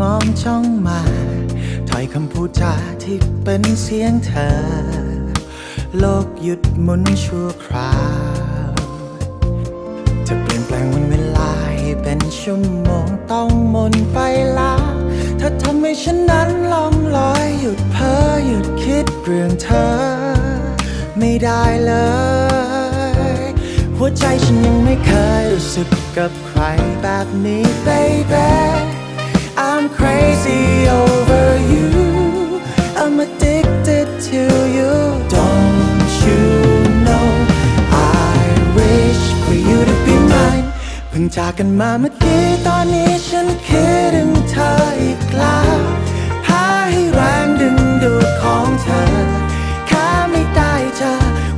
มองจ้องมาถ้อยคำพูดจาที่เป็นเสียงเธอ โลกหยุดหมุนชั่วคราวจะเปลี่ยนแปลงวันเวลาให้เป็นชั่วโมงต้องหมนไปแล้วเธอทำให้ฉันนั้นล่องลอยหยุดเพ้อหยุดคิดเรื่องเธอ ไม่ได้เลย หัวใจฉันยังไม่เคยรู้สึกกับใครแบบนี้ baby I'm crazy over you I'm addicted to you don't you know I wish for you to be mine เพิ่งจากกันมาเมื่อกี้ตอนนี้ฉันคิดถึงเธออีกแล้วหาให้แรงดึงดูดของเธอแค่ไม่ได้เจอ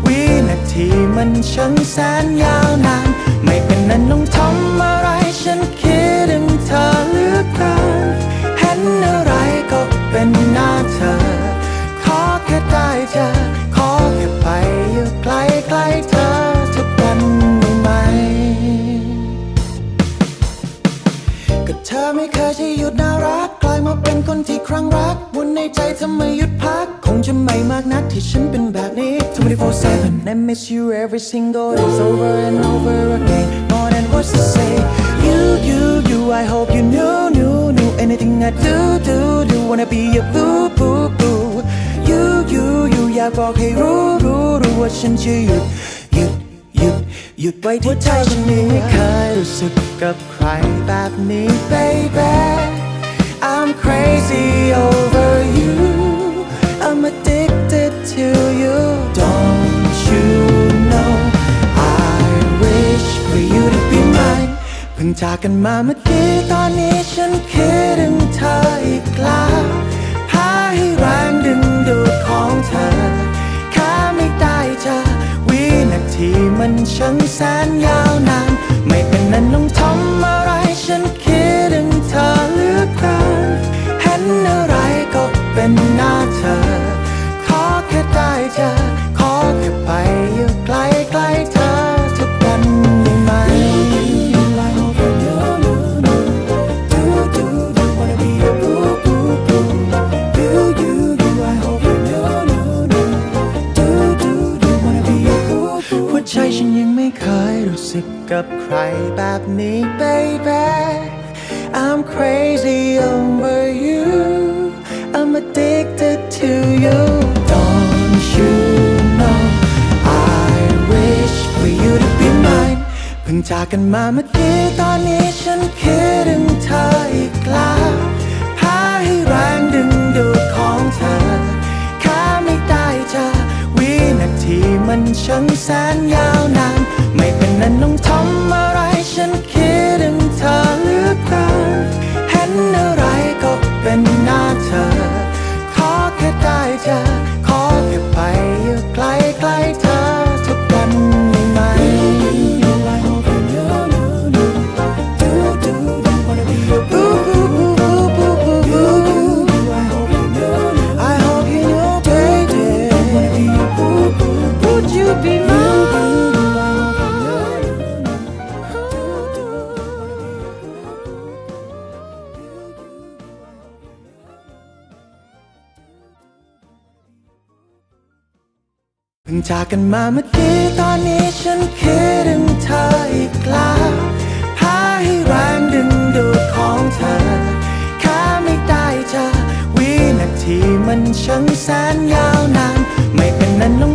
วินาทีมันช่างแสนยาวนาน ไม่เป็นนั้นต้องทำอะไรฉันคิด ใกล้เธอทุกวันได้ไหม ก็เธอไม่เคยที่หยุดน่ารัก กลายมาเป็นคนที่ครั้งรักวนในใจทำไมหยุดพัก คงจะไม่มากนักที่ฉันเป็นแบบนี้ 24-7 I miss you every single day It's over and over again More than words to say You, you, you I hope you knew, knew, knew Anything I do, do, do Wanna be your boo, boo, อยากบอกให้รู้รู้รู้ว่าฉันจะหยุดหยุดหยุดหยุดไว้ที่ใจฉันนี้ไม่เคยรู้สึกกับใครแบบนี้ baby I'm crazy over you I'm addicted to you don't you know I wish for you to be mine เพิ่งจากกันมาเมื่อกี้ตอนนี้ฉันคิดถึงเธออีกแล้ว ให้แรงดึงดูดของเธอแค่ไม่ได้เจอวินาทีมันช่างแสนยาวนาน สึกกับใครแบบนี้ baby I'm crazy over you I'm addicted to you don't you know I wish for you to be mine เพิ่งจากกันมาเมื่อกี้ตอนนี้ฉันคิดถึงเธออีกแล้วพาให้แรงดึงดูดของเธอแค่ไม่ได้เจอวินาทีมันช่างแสนยาวนาน นั้นต้องทำอะไรฉันคิด พิ่งจากกันมาเมื่อกี้ตอนนี้ฉันคิดถึงเธออีกแล้วพาให้แรงดึงดูดของเธอแค่ไม่ได้เธอวินาทีมันช่างแสนยาวนานไม่เป็นนั้นลง